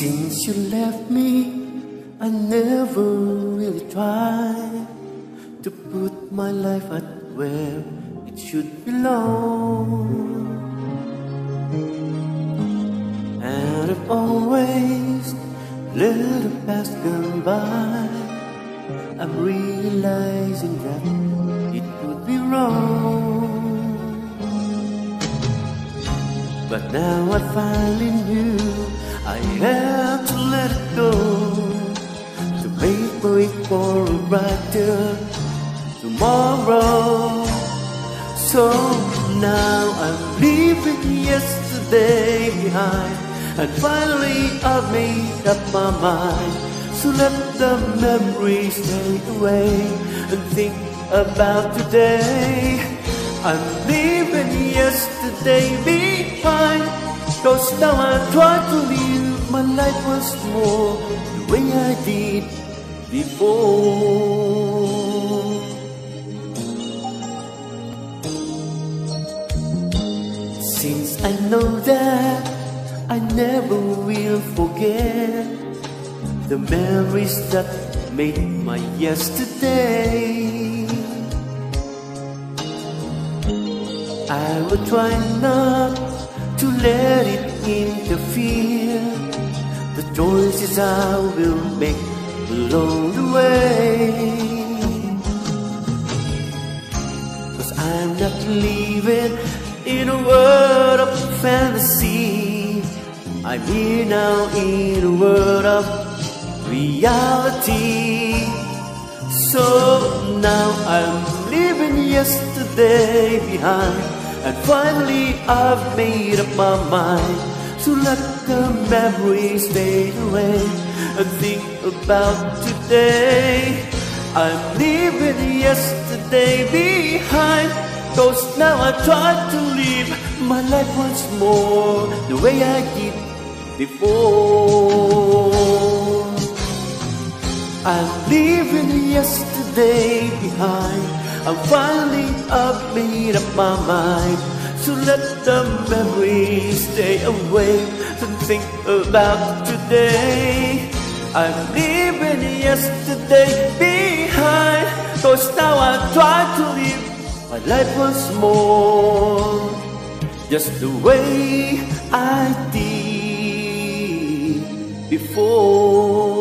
Since you left me, I never really tried to put my life at where it should belong. And I've always let the past go by. I'm realizing that it would be wrong. But now I finally knew I had to let it go to make way for a brighter tomorrow. So now I'm leaving yesterday behind, and finally I've made up my mind. So let the memories fade away and think about today. I'm leaving yesterday behind. Cause now I try to live my life once more The way I did before. Since I know that I never will forget The memories that made my yesterday I will try not to let it interfere. The choices I will make along the way. Cause I'm not living in a world of fantasy. I'm here now in a world of reality. So now I'm leaving yesterday behind and finally I've made up my mind To let the memories fade away And think about today. I'm leaving yesterday behind. Cause now I try to live my life once more The way I did before. I'm leaving yesterday behind I'm finally made up my mind to let the memories stay away And think about today. I'm leaving yesterday behind Cause now I try to live my life once more. Just the way I did before